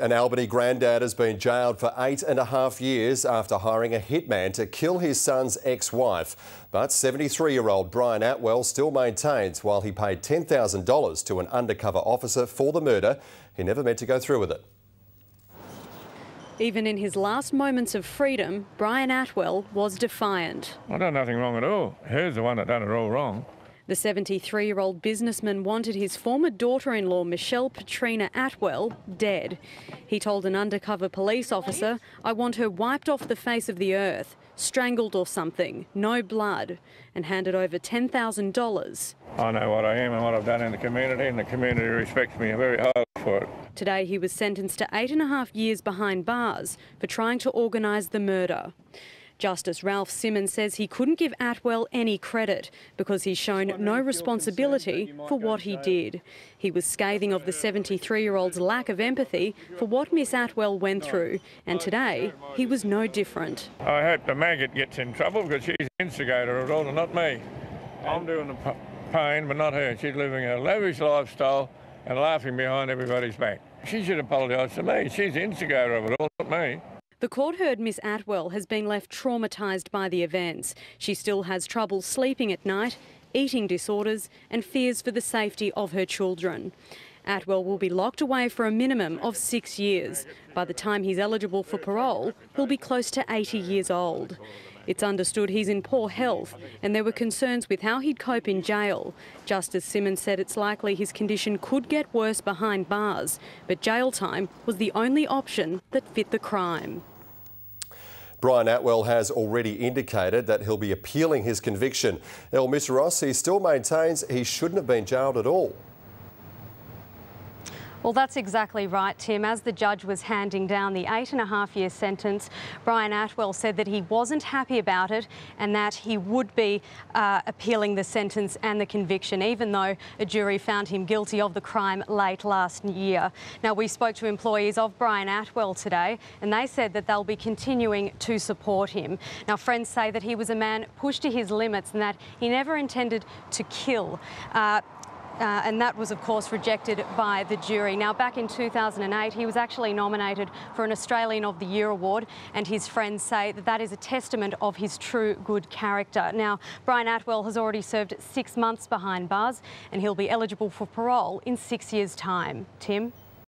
An Albany granddad has been jailed for eight and a half years after hiring a hitman to kill his son's ex-wife. But 73-year-old Brian Attwell still maintains while he paid $10,000 to an undercover officer for the murder, he never meant to go through with it. Even in his last moments of freedom, Brian Attwell was defiant. I done nothing wrong at all. Who's the one that done it all wrong. The 73 year old businessman wanted his former daughter in law, Michelle Patrina Attwell, dead. He told an undercover police officer, I want her wiped off the face of the earth, strangled or something, no blood, and handed over $10,000. I know what I am and what I've done in the community, and the community respects me very highly for it. Today, he was sentenced to eight and a half years behind bars for trying to organise the murder. Justice Ralph Simmonds says he couldn't give Attwell any credit because he's shown no responsibility for what he did. He was scathing of the 73 year old's lack of empathy for what Miss Attwell went through, and today he was no different. I hope the maggot gets in trouble because she's the instigator of it all and not me. I'm doing the pain, but not her. She's living a lavish lifestyle and laughing behind everybody's back. She should apologise to me. She's the instigator of it all, not me. The court heard Miss Attwell has been left traumatised by the events. She still has trouble sleeping at night, eating disorders, and fears for the safety of her children. Attwell will be locked away for a minimum of six years. By the time he's eligible for parole, he'll be close to 80 years old. It's understood he's in poor health and there were concerns with how he'd cope in jail. Justice Simmonds said it's likely his condition could get worse behind bars, but jail time was the only option that fit the crime. Brian Attwell has already indicated that he'll be appealing his conviction. El Ross, he still maintains he shouldn't have been jailed at all. Well, that's exactly right, Tim. As the judge was handing down the eight and a half year sentence, Brian Attwell said that he wasn't happy about it and that he would be uh, appealing the sentence and the conviction, even though a jury found him guilty of the crime late last year. Now, we spoke to employees of Brian Attwell today and they said that they'll be continuing to support him. Now, friends say that he was a man pushed to his limits and that he never intended to kill. Uh, uh, and that was, of course, rejected by the jury. Now, back in 2008, he was actually nominated for an Australian of the Year award, and his friends say that that is a testament of his true good character. Now, Brian Attwell has already served six months behind bars, and he'll be eligible for parole in six years' time. Tim?